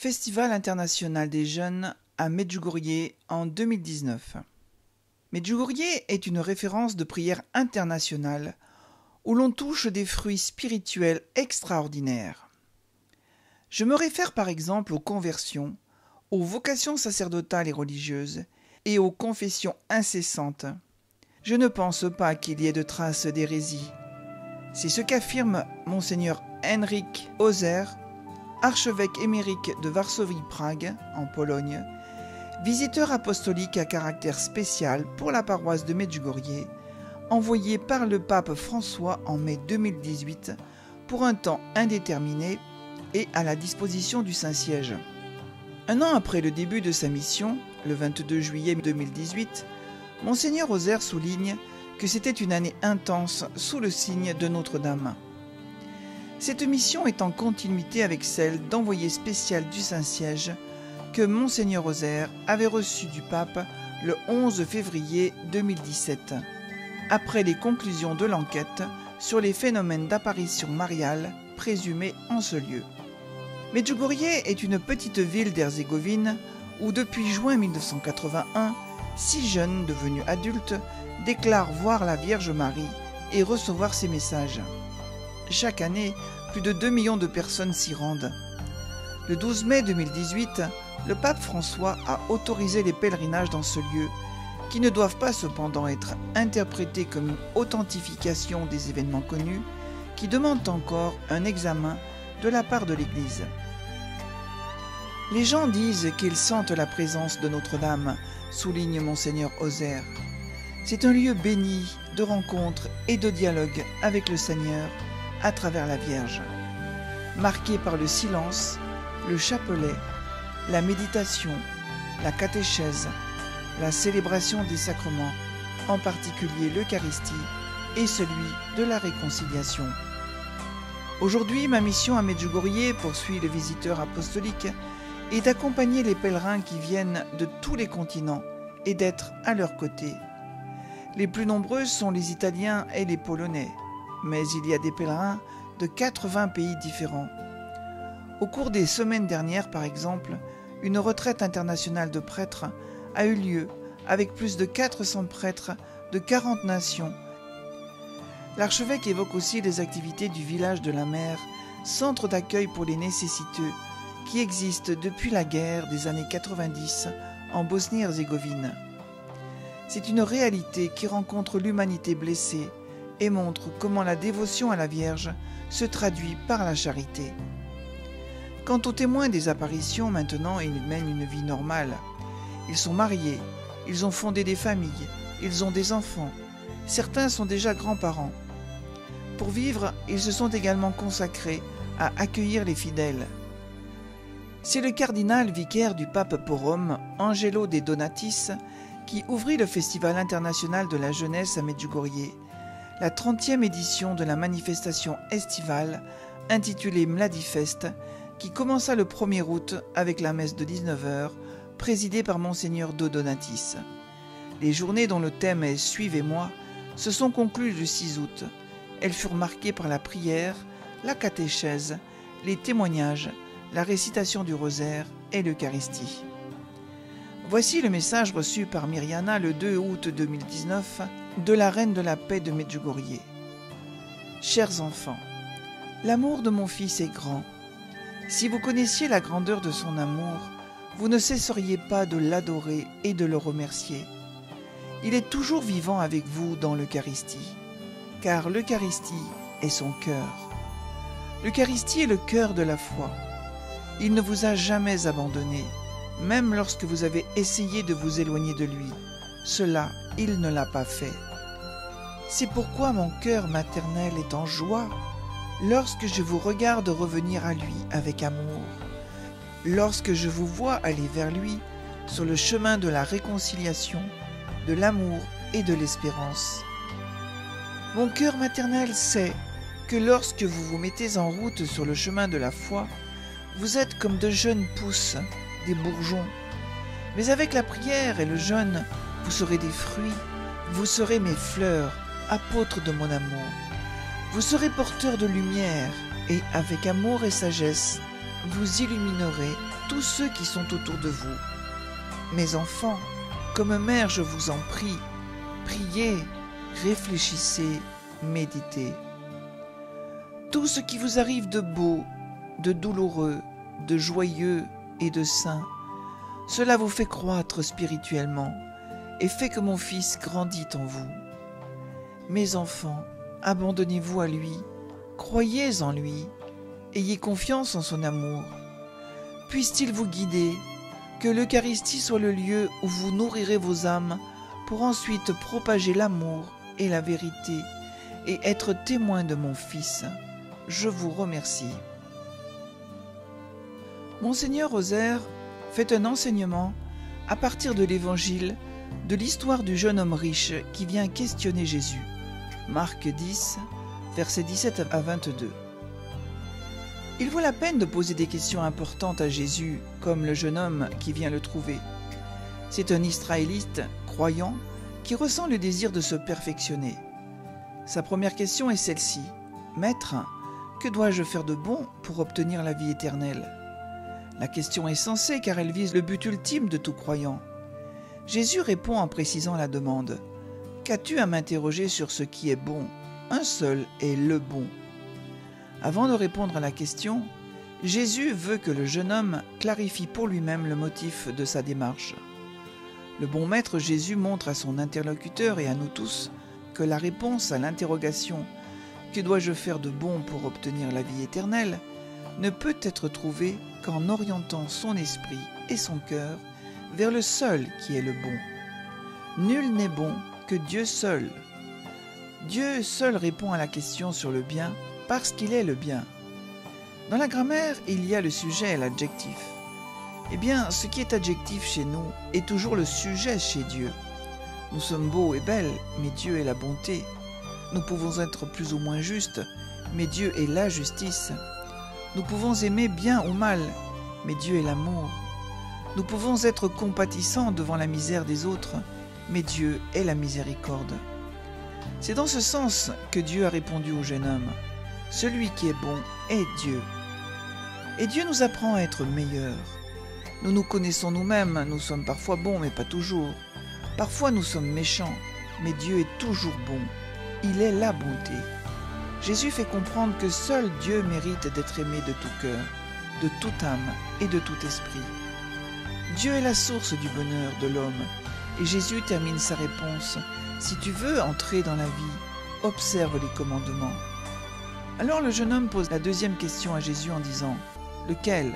Festival international des jeunes à Medjugorje en 2019. Medjugorje est une référence de prière internationale où l'on touche des fruits spirituels extraordinaires. Je me réfère par exemple aux conversions, aux vocations sacerdotales et religieuses et aux confessions incessantes. Je ne pense pas qu'il y ait de traces d'hérésie. C'est ce qu'affirme monseigneur Henrik archevêque émérique de Varsovie-Prague, en Pologne, visiteur apostolique à caractère spécial pour la paroisse de Medjugorje, envoyé par le pape François en mai 2018 pour un temps indéterminé et à la disposition du Saint-Siège. Un an après le début de sa mission, le 22 juillet 2018, Monseigneur Ozer souligne que c'était une année intense sous le signe de Notre-Dame. Cette mission est en continuité avec celle d'envoyé spécial du Saint-Siège que Monseigneur Ozer avait reçu du pape le 11 février 2017, après les conclusions de l'enquête sur les phénomènes d'apparition mariale présumés en ce lieu. Medjugorje est une petite ville d'Herzégovine où depuis juin 1981, six jeunes devenus adultes déclarent voir la Vierge Marie et recevoir ses messages. Chaque année, plus de 2 millions de personnes s'y rendent. Le 12 mai 2018, le pape François a autorisé les pèlerinages dans ce lieu, qui ne doivent pas cependant être interprétés comme une authentification des événements connus, qui demandent encore un examen de la part de l'Église. Les gens disent qu'ils sentent la présence de Notre-Dame, souligne monseigneur Ozer. C'est un lieu béni de rencontre et de dialogue avec le Seigneur à travers la Vierge, marqué par le silence, le chapelet, la méditation, la catéchèse, la célébration des sacrements, en particulier l'Eucharistie et celui de la réconciliation. Aujourd'hui, ma mission à Medjugorje, poursuit le visiteur apostolique, est d'accompagner les pèlerins qui viennent de tous les continents et d'être à leur côté. Les plus nombreuses sont les Italiens et les Polonais, mais il y a des pèlerins de 80 pays différents. Au cours des semaines dernières, par exemple, une retraite internationale de prêtres a eu lieu avec plus de 400 prêtres de 40 nations. L'archevêque évoque aussi les activités du village de la mer, centre d'accueil pour les nécessiteux, qui existe depuis la guerre des années 90 en Bosnie-Herzégovine. C'est une réalité qui rencontre l'humanité blessée et montre comment la dévotion à la Vierge se traduit par la charité. Quant aux témoins des apparitions, maintenant, ils mènent une vie normale. Ils sont mariés, ils ont fondé des familles, ils ont des enfants. Certains sont déjà grands-parents. Pour vivre, ils se sont également consacrés à accueillir les fidèles. C'est le cardinal vicaire du pape pour Rome, Angelo de Donatis, qui ouvrit le Festival international de la jeunesse à Medjugorje, la 30e édition de la manifestation estivale intitulée Mladifest, qui commença le 1er août avec la messe de 19h, présidée par Monseigneur Dodonatis. Les journées dont le thème est Suivez-moi se sont conclues le 6 août. Elles furent marquées par la prière, la catéchèse, les témoignages, la récitation du rosaire et l'Eucharistie. Voici le message reçu par Myriana le 2 août 2019 de la Reine de la Paix de Medjugorje. Chers enfants, l'amour de mon fils est grand. Si vous connaissiez la grandeur de son amour, vous ne cesseriez pas de l'adorer et de le remercier. Il est toujours vivant avec vous dans l'Eucharistie, car l'Eucharistie est son cœur. L'Eucharistie est le cœur de la foi. Il ne vous a jamais abandonné, même lorsque vous avez essayé de vous éloigner de lui. Cela, il ne l'a pas fait. C'est pourquoi mon cœur maternel est en joie lorsque je vous regarde revenir à lui avec amour, lorsque je vous vois aller vers lui sur le chemin de la réconciliation, de l'amour et de l'espérance. Mon cœur maternel sait que lorsque vous vous mettez en route sur le chemin de la foi, vous êtes comme de jeunes pousses, des bourgeons. Mais avec la prière et le jeûne, vous serez des fruits, vous serez mes fleurs, apôtres de mon amour. Vous serez porteurs de lumière, et avec amour et sagesse, vous illuminerez tous ceux qui sont autour de vous. Mes enfants, comme mère, je vous en prie, priez, réfléchissez, méditez. Tout ce qui vous arrive de beau, de douloureux, de joyeux et de saint, cela vous fait croître spirituellement et fait que mon Fils grandit en vous. Mes enfants, abandonnez-vous à lui, croyez en lui, ayez confiance en son amour. Puisse-t-il vous guider, que l'Eucharistie soit le lieu où vous nourrirez vos âmes pour ensuite propager l'amour et la vérité et être témoin de mon Fils. Je vous remercie. Monseigneur Rosaire fait un enseignement à partir de l'Évangile de l'histoire du jeune homme riche qui vient questionner Jésus. Marc 10, versets 17 à 22. Il vaut la peine de poser des questions importantes à Jésus, comme le jeune homme qui vient le trouver. C'est un Israélite croyant qui ressent le désir de se perfectionner. Sa première question est celle-ci. Maître, que dois-je faire de bon pour obtenir la vie éternelle? La question est sensée car elle vise le but ultime de tout croyant. Jésus répond en précisant la demande. Qu'as-tu à m'interroger sur ce qui est bon? Un seul est le bon. Avant de répondre à la question, Jésus veut que le jeune homme clarifie pour lui-même le motif de sa démarche. Le bon maître Jésus montre à son interlocuteur et à nous tous que la réponse à l'interrogation que dois-je faire de bon pour obtenir la vie éternelle ne peut être trouvée qu'en orientant son esprit et son cœur vers le seul qui est le bon. Nul n'est bon que Dieu seul. Dieu seul répond à la question sur le bien parce qu'il est le bien. Dans la grammaire, il y a le sujet et l'adjectif. Eh bien, ce qui est adjectif chez nous est toujours le sujet chez Dieu. Nous sommes beaux et belles, mais Dieu est la bonté. Nous pouvons être plus ou moins justes, mais Dieu est la justice. Nous pouvons aimer bien ou mal, mais Dieu est l'amour. Nous pouvons être compatissants devant la misère des autres, mais Dieu est la miséricorde. C'est dans ce sens que Dieu a répondu au jeune homme. Celui qui est bon est Dieu. Et Dieu nous apprend à être meilleurs. Nous nous connaissons nous-mêmes, nous sommes parfois bons, mais pas toujours. Parfois nous sommes méchants, mais Dieu est toujours bon. Il est la bonté. Jésus fait comprendre que seul Dieu mérite d'être aimé de tout cœur, de toute âme et de tout esprit. Dieu est la source du bonheur de l'homme, et Jésus termine sa réponse. Si tu veux entrer dans la vie, observe les commandements. Alors le jeune homme pose la deuxième question à Jésus en disant Lequel?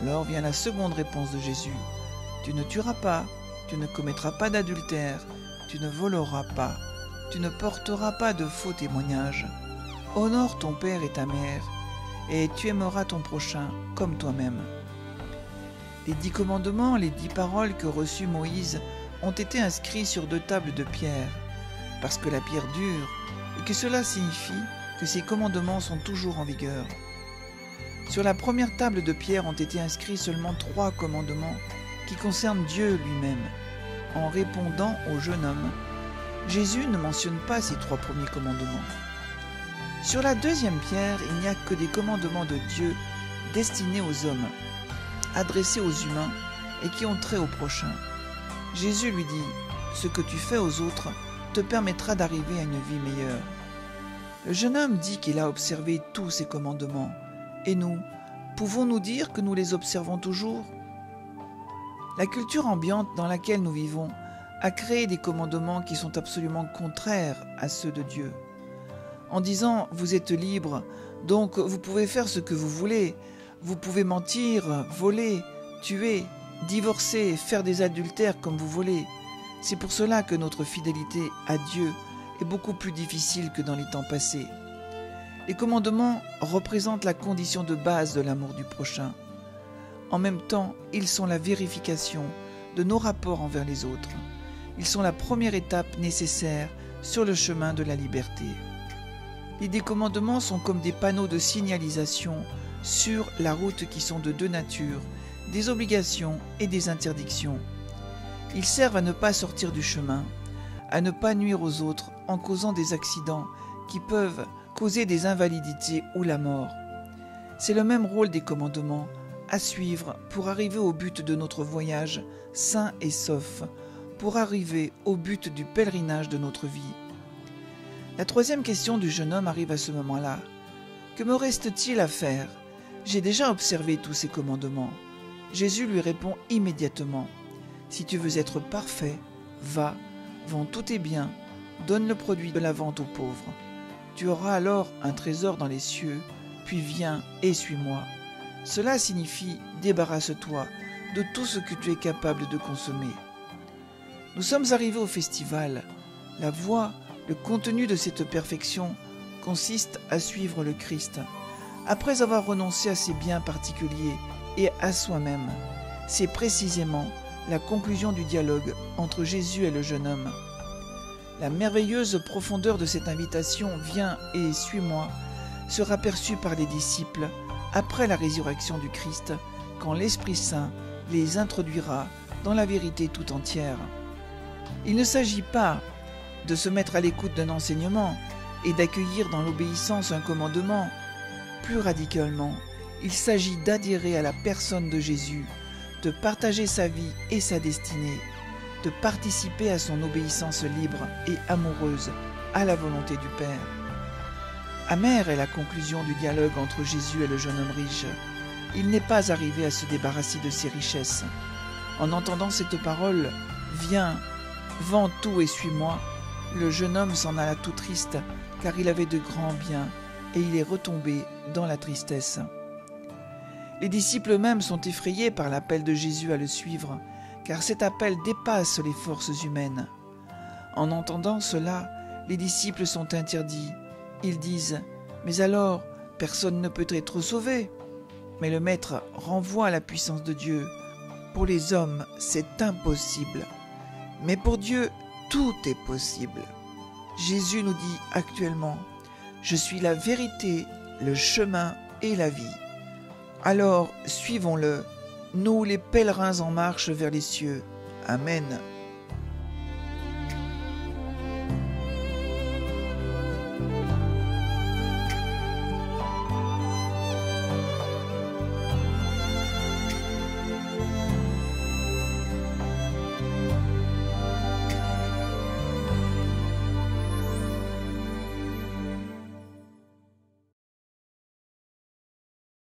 Alors vient la seconde réponse de Jésus Tu ne tueras pas, tu ne commettras pas d'adultère, tu ne voleras pas, tu ne porteras pas de faux témoignages. Honore ton père et ta mère, et tu aimeras ton prochain comme toi-même. Les dix commandements, les dix paroles que reçut Moïse ont été inscrits sur deux tables de pierre, parce que la pierre dure, et que cela signifie que ces commandements sont toujours en vigueur. Sur la première table de pierre ont été inscrits seulement trois commandements qui concernent Dieu lui-même, en répondant au jeune homme, Jésus ne mentionne pas ces trois premiers commandements. Sur la deuxième pierre, il n'y a que des commandements de Dieu destinés aux hommes, adressés aux humains et qui ont trait au prochain. Jésus lui dit, Ce que tu fais aux autres te permettra d'arriver à une vie meilleure. Le jeune homme dit qu'il a observé tous ces commandements. Et nous, pouvons-nous dire que nous les observons toujours? La culture ambiante dans laquelle nous vivons a créé des commandements qui sont absolument contraires à ceux de Dieu. En disant vous êtes libre, donc vous pouvez faire ce que vous voulez, vous pouvez mentir, voler, tuer, divorcer, faire des adultères comme vous voulez. C'est pour cela que notre fidélité à Dieu est beaucoup plus difficile que dans les temps passés. Les commandements représentent la condition de base de l'amour du prochain. En même temps, ils sont la vérification de nos rapports envers les autres. Ils sont la première étape nécessaire sur le chemin de la liberté. Les décommandements sont comme des panneaux de signalisation sur la route qui sont de deux natures, des obligations et des interdictions. Ils servent à ne pas sortir du chemin, à ne pas nuire aux autres en causant des accidents qui peuvent causer des invalidités ou la mort. C'est le même rôle des commandements à suivre pour arriver au but de notre voyage sain et sauf, pour arriver au but du pèlerinage de notre vie. La troisième question du jeune homme arrive à ce moment-là. Que me reste-t-il à faire? J'ai déjà observé tous ces commandements. Jésus lui répond immédiatement. Si tu veux être parfait, va, vends tous tes biens, donne le produit de la vente aux pauvres. Tu auras alors un trésor dans les cieux, puis viens et suis-moi. Cela signifie débarrasse-toi de tout ce que tu es capable de consommer. Nous sommes arrivés au festival. La voie, le contenu de cette perfection consiste à suivre le Christ. Après avoir renoncé à ses biens particuliers et à soi-même, c'est précisément la conclusion du dialogue entre Jésus et le jeune homme. La merveilleuse profondeur de cette invitation Viens et suis-moi sera perçue par les disciples après la résurrection du Christ, quand l'Esprit Saint les introduira dans la vérité tout entière. Il ne s'agit pas de se mettre à l'écoute d'un enseignement et d'accueillir dans l'obéissance un commandement. Plus radicalement, il s'agit d'adhérer à la personne de Jésus, de partager sa vie et sa destinée, de participer à son obéissance libre et amoureuse à la volonté du Père. Amère est la conclusion du dialogue entre Jésus et le jeune homme riche. Il n'est pas arrivé à se débarrasser de ses richesses. En entendant cette parole, Viens, vends tout et suis-moi, le jeune homme s'en alla tout triste, car il avait de grands biens, et il est retombé dans la tristesse. Les disciples eux-mêmes sont effrayés par l'appel de Jésus à le suivre, car cet appel dépasse les forces humaines. En entendant cela, les disciples sont interdits. Ils disent Mais alors, personne ne peut être sauvé. Mais le Maître renvoie à la puissance de Dieu. Pour les hommes, c'est impossible. Mais pour Dieu, tout est possible. Jésus nous dit actuellement, Je suis la vérité, le chemin et la vie. Alors suivons-le, nous les pèlerins en marche vers les cieux. Amen.